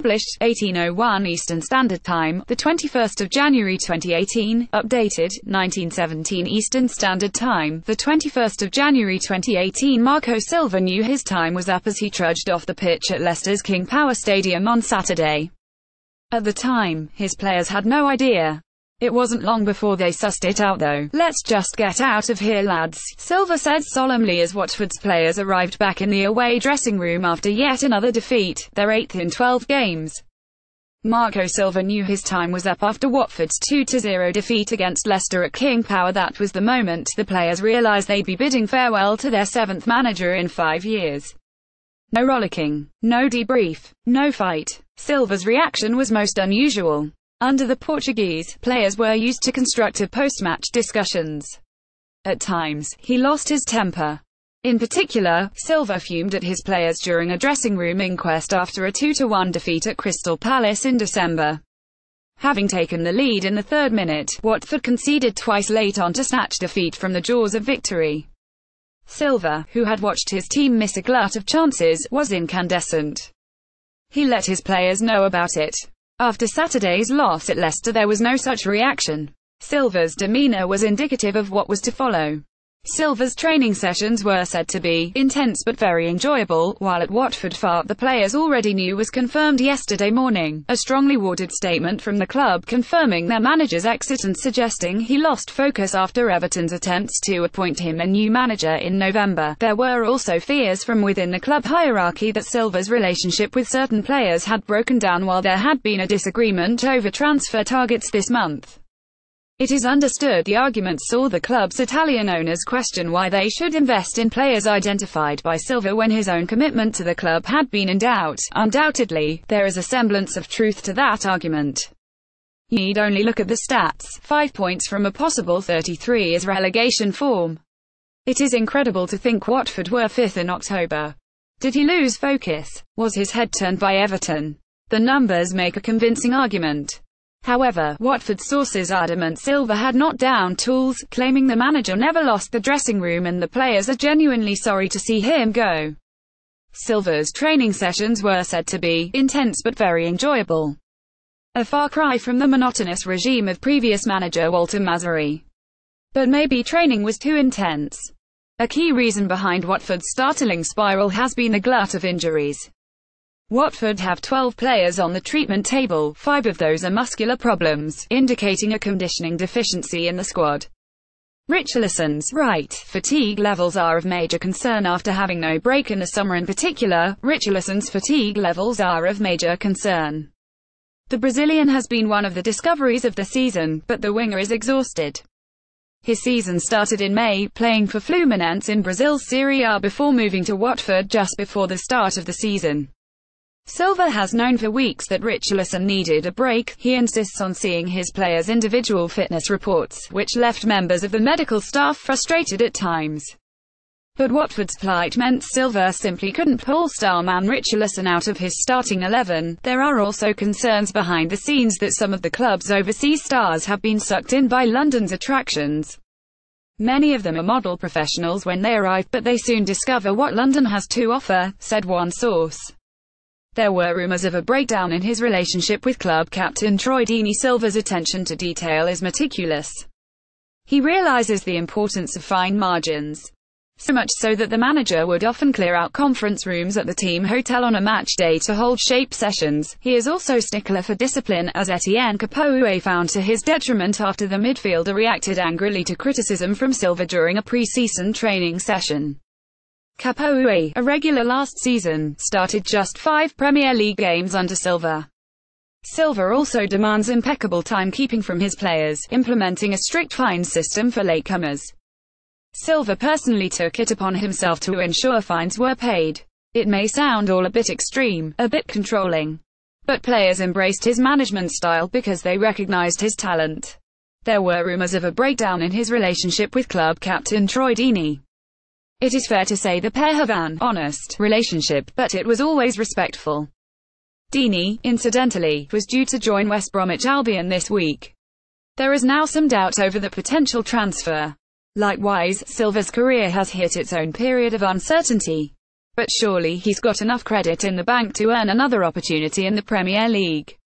Published, 1801 Eastern Standard Time, the 21st of January 2018. Updated, 1917 Eastern Standard Time, the 21st of January 2018. Marco Silva knew his time was up as he trudged off the pitch at Leicester's King Power Stadium on Saturday. At the time, his players had no idea. It wasn't long before they sussed it out though. Let's just get out of here lads, Silva said solemnly as Watford's players arrived back in the away dressing room after yet another defeat, their eighth in 12 games. Marco Silva knew his time was up after Watford's 2-0 defeat against Leicester at King Power that was the moment the players realised they'd be bidding farewell to their seventh manager in five years. No rollicking, no debrief, no fight. Silva's reaction was most unusual. Under the Portuguese, players were used to constructive post-match discussions. At times, he lost his temper. In particular, Silva fumed at his players during a dressing room inquest after a 2-1 defeat at Crystal Palace in December. Having taken the lead in the third minute, Watford conceded twice late on to snatch defeat from the jaws of victory. Silva, who had watched his team miss a glut of chances, was incandescent. He let his players know about it. After Saturday's loss at Leicester there was no such reaction. Silva's demeanour was indicative of what was to follow. Silva's training sessions were said to be intense but very enjoyable, while at Watford Fart the players already knew was confirmed yesterday morning. A strongly worded statement from the club confirming their manager's exit and suggesting he lost focus after Everton's attempts to appoint him a new manager in November. There were also fears from within the club hierarchy that Silva's relationship with certain players had broken down while there had been a disagreement over transfer targets this month. It is understood the argument saw the club's Italian owners question why they should invest in players identified by Silva when his own commitment to the club had been in doubt. Undoubtedly, there is a semblance of truth to that argument. You need only look at the stats. Five points from a possible 33 is relegation form. It is incredible to think Watford were fifth in October. Did he lose focus? Was his head turned by Everton? The numbers make a convincing argument. However, Watford sources adamant Silva had not down tools, claiming the manager never lost the dressing room and the players are genuinely sorry to see him go. Silva's training sessions were said to be intense but very enjoyable. A far cry from the monotonous regime of previous manager Walter Mazzarri. But maybe training was too intense. A key reason behind Watford's startling spiral has been the glut of injuries. Watford have 12 players on the treatment table, five of those are muscular problems, indicating a conditioning deficiency in the squad. Richarlison's right fatigue levels are of major concern after having no break in the summer in particular, Richarlison's fatigue levels are of major concern. The Brazilian has been one of the discoveries of the season, but the winger is exhausted. His season started in May, playing for Fluminense in Brazil's Serie A before moving to Watford just before the start of the season. Silva has known for weeks that Richarlison needed a break. He insists on seeing his players' individual fitness reports, which left members of the medical staff frustrated at times. But Watford's plight meant Silva simply couldn't pull starman Richarlison out of his starting 11. There are also concerns behind the scenes that some of the club's overseas stars have been sucked in by London's attractions. Many of them are model professionals when they arrive, but they soon discover what London has to offer, said one source. There were rumors of a breakdown in his relationship with club captain Troy Deeney Silva's attention to detail is meticulous. He realizes the importance of fine margins. So much so that the manager would often clear out conference rooms at the team hotel on a match day to hold shape sessions. He is also stickler for discipline, as Etienne Capoue found to his detriment after the midfielder reacted angrily to criticism from Silva during a pre-season training session. Capoue, a regular last season, started just five Premier League games under Silva. Silva also demands impeccable timekeeping from his players, implementing a strict fine system for latecomers. Silva personally took it upon himself to ensure fines were paid. It may sound all a bit extreme, a bit controlling. But players embraced his management style because they recognized his talent. There were rumors of a breakdown in his relationship with club captain Troy Deeney. It is fair to say the pair have an honest relationship, but it was always respectful. Deeney, incidentally, was due to join West Bromwich Albion this week. There is now some doubt over the potential transfer. Likewise, Silva's career has hit its own period of uncertainty. But surely he's got enough credit in the bank to earn another opportunity in the Premier League.